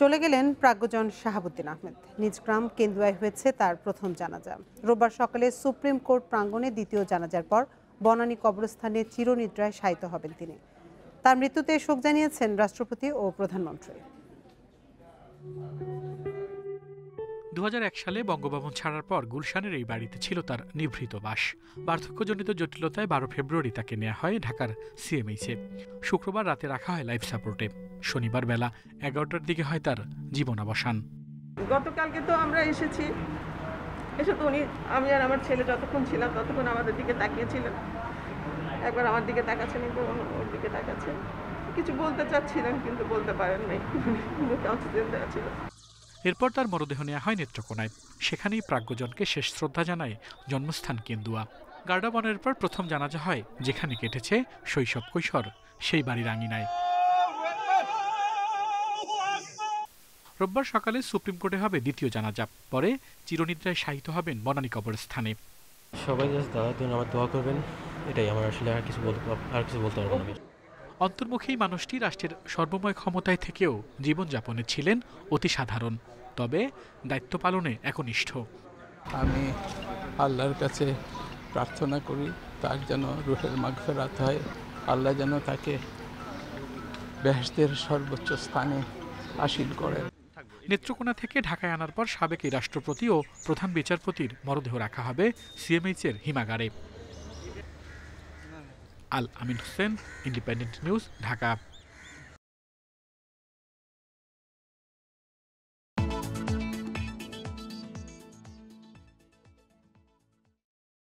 চলে গেলেন প্রাজ্ঞজন শাহাবুদ্দিন আহমেদ। নিজ গ্রাম কেন্দুয়ায় হয়েছে তার প্রথম জানাজা। রোববার সকালে সুপ্রিম কোর্ট প্রাঙ্গণে দ্বিতীয় জানাজার পর বনানী কবরস্থানে চিরনিদ্রায় শায়িত হবেন তিনি। তার মৃত্যুতে শোক জানিয়েছেন রাষ্ট্রপতি ও প্রধানমন্ত্রী। দু হাজার এক সালে বঙ্গভবন ছাড়ার পর গুলশানের এই বাড়িতে ছিল তার নিভৃত বাস। বার্ধক্যজনিত জটিলতায় বারো ফেব্রুয়ারি তাকে নেওয়া হয় ঢাকার সিএমএইচে শুক্রবার রাতে রাখা হয় লাইফ সাপোর্টে। শনিবার বেলা এগারোটার দিকে হয় তার জীবনাবসান। গতকালকে তো আমরা এসেছি। এসে তো উনি আমি আর আমার ছেলে যতক্ষণ ছিলাম ততক্ষণ আমাদের দিকে তাকিয়েছিলেন। একবার আমার দিকে তাকাচ্ছেন, একবার ওর- দিকে তাকাচ্ছেন। কিছু বলতে চাচ্ছিলেন, কিন্তু বলতে পারেন নাই অক্সিজেন দেওয়া ছিল। এরপর তার মরদেহ নেওয়া হয় নেত্রকোনায়। সেখানেই প্রাজ্ঞজনকে শেষ শ্রদ্ধা জানায় জন্মস্থান কেন্দুয়া। গার্ডাবনের পর প্রথম জানাজা হয়, যেখানে কেটেছে শৈশব কৈশোর, সেই বাড়ির আঙিনায়। রোববার সকালে সুপ্রিম কোর্টে হবে দ্বিতীয় জানাজা। পরে চিরনিদ্রায় শায়িত হবেন বনানী কবরস্থানে। সবাই দাদার আমার দোয়া করবেন। এটাই, আমার আসলে আর কিছু বলতে আর কিছু বলতে পারব না। অন্তর্মুখী মানুষটি রাষ্ট্রের সর্বময় ক্ষমতায় থেকেও জীবনযাপনে ছিলেন অতি সাধারণ তবে দায়িত্ব পালনে একনিষ্ঠ। আমি আল্লাহর কাছে প্রার্থনা করি তার যেন রুহের মাগফেরাত হয়। আল্লাহ যেন তাকে বেহেশতের সর্বোচ্চ স্থানে আসীন করেন। নেত্রকোনা থেকে ঢাকায় আনার পর সাবেক রাষ্ট্রপতি ও প্রধান বিচারপতির মরদেহ রাখা হবে সিএমএইচের হিমাগারে। Al Amin Hossain Independent News Dhaka